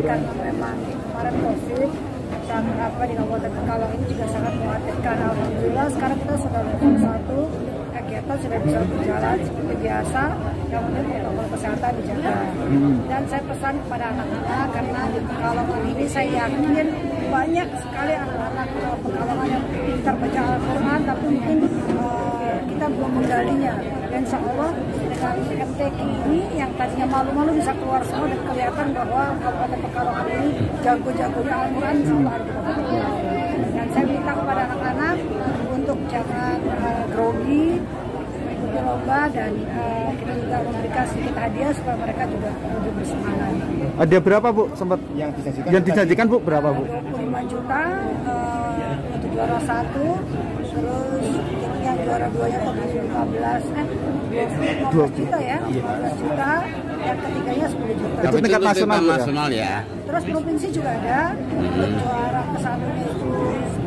karena memang kemarin covid dan apa di Kabupaten Pekalongan ini juga sangat mengkhawatirkan. Alhamdulillah sekarang kita sudah level satu kegiatan sudah bisa berjalan seperti biasa. Yang penting protokol kesehatan dijaga. Dan saya pesan kepada anak-anak karena di Pekalongan ini saya yakin banyak sekali anak-anak eh, Pekalongan yang pintar baca Al-Quran tapi mungkin eh, kita belum menggalinya. Dan insya Allah dengan MTQ ini yang tadinya malu-malu bisa keluar semua dan kelihatan bahwa Kabupaten Pekalongan ini jago-jagonya Al-Quran Pekalongan. Dan saya minta kepada anak-anak untuk jangan eh, grogi, lomba dan eh, kita juga memberikan sedikit hadiah supaya mereka juga lebih bersemangat. Ada berapa bu sempat Yang disajikan yang dijanjikan bu berapa bu? 25 juta eh, untuk juara satu, terus yang juara duanya total 15 eh 15 juta ya, 15 juta, yang ketiganya 10 juta. Itu tingkat nasional, ya? nasional ya. Terus provinsi juga ada, untuk juara ke satunya itu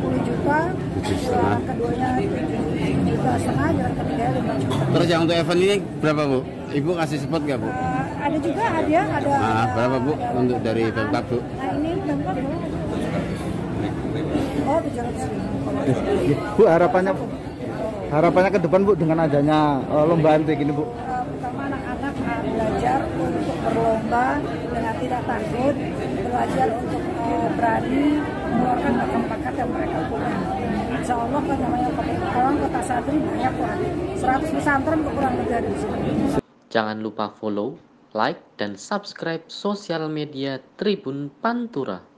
10 juta, juara keduanya 7 juta setengah, juara ketiganya 5 juta. Terus yang untuk event ini berapa bu? Ibu kasih support nggak bu? Eh, ada juga hadiah, ada, Ah, ada- berapa, Bu, ada untuk dari. Pemkab, Bu? Nah ini Pemkab Bu. Oh 700 ribu. Bu harapannya harapannya ke depan bu dengan adanya eh, lomba MTQ ini bu. Pertama anak-anak eh, belajar untuk berlomba dengan tidak takut, belajar untuk eh, berani mengeluarkan bakat-bakat yang mereka punya. Insya Allah kan namanya Pekalongan kota santri banyak lah, 100 pesantren kurang lebih sini. Jangan lupa follow, like, dan subscribe sosial media Tribun Pantura.